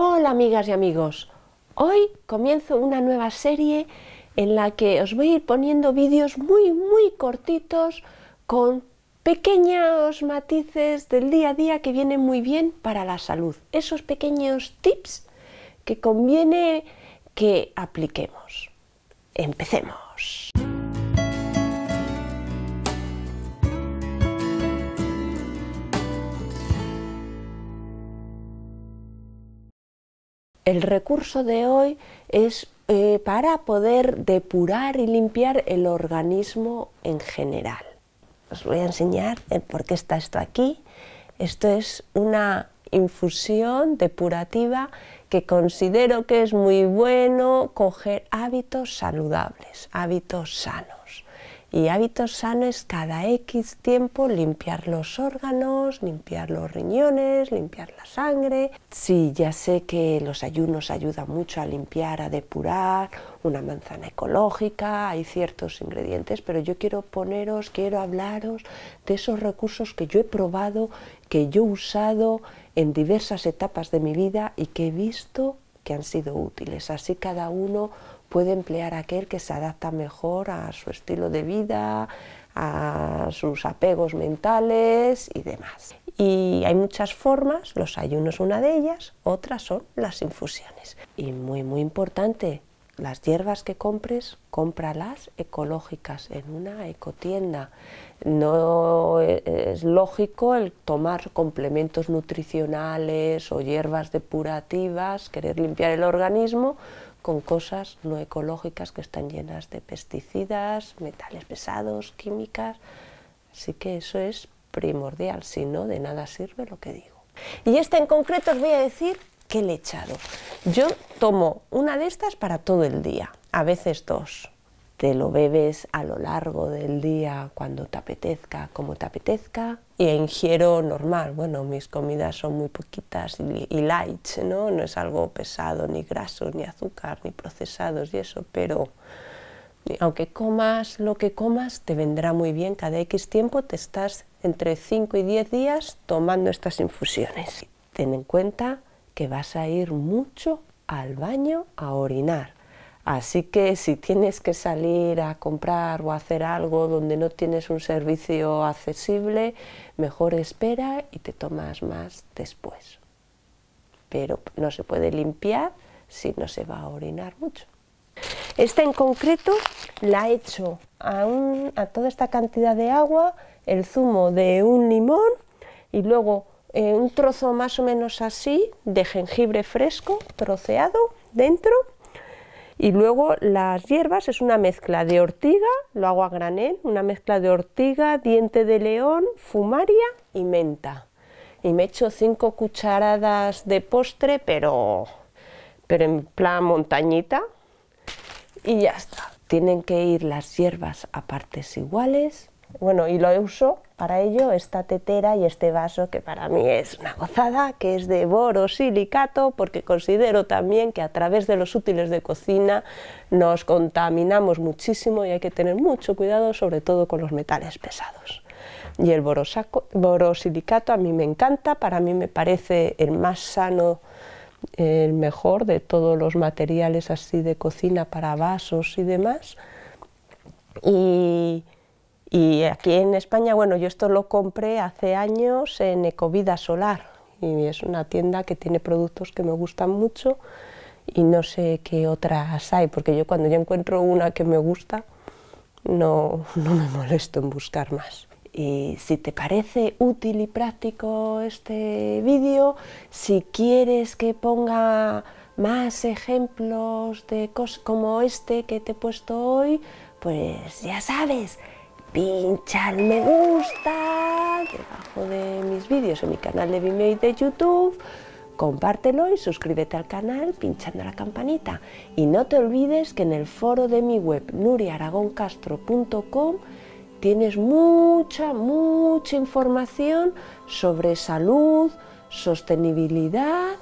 Hola amigas y amigos, hoy comienzo una nueva serie en la que os voy a ir poniendo vídeos muy muy cortitos con pequeños matices del día a día que vienen muy bien para la salud, esos pequeños tips que conviene que apliquemos. Empecemos. El recurso de hoy es eh, para poder depurar y limpiar el organismo en general. Os voy a enseñar por qué está esto aquí. Esto es una infusión depurativa que considero que es muy bueno coger hábitos saludables, hábitos sanos. Y hábitos sanos cada X tiempo limpiar los órganos, limpiar los riñones, limpiar la sangre. Sí, ya sé que los ayunos ayudan mucho a limpiar, a depurar, una manzana ecológica, hay ciertos ingredientes, pero yo quiero poneros, quiero hablaros de esos recursos que yo he probado, que yo he usado en diversas etapas de mi vida y que he visto que han sido útiles. Así cada uno puede emplear aquel que se adapta mejor a su estilo de vida, a sus apegos mentales y demás. Y hay muchas formas, los ayunos una de ellas, otras son las infusiones. Y muy muy importante, las hierbas que compres, cómpralas ecológicas en una ecotienda. No es lógico el tomar complementos nutricionales o hierbas depurativas, querer limpiar el organismo con cosas no ecológicas que están llenas de pesticidas, metales pesados, químicas. Así que eso es primordial, si no, de nada sirve lo que digo. Y esta en concreto os voy a decir qué le he echado. Yo tomo una de estas para todo el día, a veces dos te lo bebes a lo largo del día cuando te apetezca, como te apetezca, y ingiero normal. Bueno, mis comidas son muy poquitas y, light, ¿no? No es algo pesado, ni graso, ni azúcar, ni procesados y eso, pero aunque comas lo que comas, te vendrá muy bien. Cada X tiempo te estás entre 5 y 10 días tomando estas infusiones. Ten en cuenta que vas a ir mucho al baño a orinar Así que si tienes que salir a comprar o hacer algo donde no tienes un servicio accesible, mejor espera y te tomas más después. Pero no se puede limpiar si no se va a orinar mucho. Esta en concreto la he hecho a, a toda esta cantidad de agua, el zumo de un limón y luego eh, un trozo más o menos así de jengibre fresco, troceado dentro y luego las hierbas es una mezcla de ortiga, lo hago a granel, una mezcla de ortiga, diente de león, fumaria y menta. Y me echo cinco cucharadas de postre, pero, pero en plan montañita. Y ya está. Tienen que ir las hierbas a partes iguales. Bueno, y lo uso para ello esta tetera y este vaso que para mí es una gozada, que es de borosilicato, porque considero también que a través de los útiles de cocina nos contaminamos muchísimo y hay que tener mucho cuidado, sobre todo con los metales pesados. Y el borosilicato a mí me encanta, para mí me parece el más sano, el mejor de todos los materiales así de cocina para vasos y demás. Y y aquí en España, bueno, yo esto lo compré hace años en Ecovida Solar y es una tienda que tiene productos que me gustan mucho y no sé qué otras hay, porque yo cuando ya encuentro una que me gusta, no, no me molesto en buscar más. Y si te parece útil y práctico este vídeo, si quieres que ponga más ejemplos de cosas como este que te he puesto hoy, pues ya sabes, pincha al me gusta debajo de mis vídeos en mi canal de Vimeo y de YouTube, compártelo y suscríbete al canal pinchando la campanita. Y no te olvides que en el foro de mi web nuriaragoncastro.com tienes mucha, mucha información sobre salud, sostenibilidad,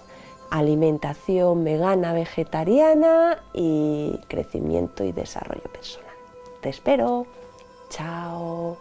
alimentación vegana, vegetariana y crecimiento y desarrollo personal. Te espero. Ciao!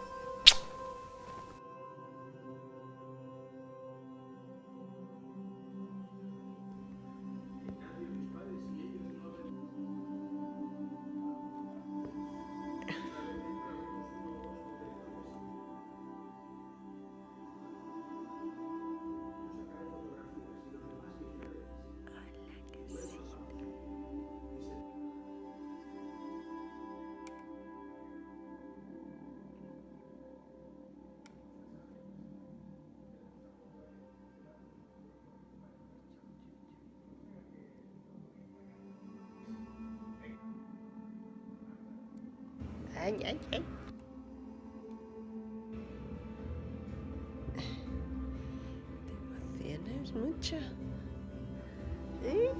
Ay, ay, ay. ¿Te emocionas mucho? ¿Eh?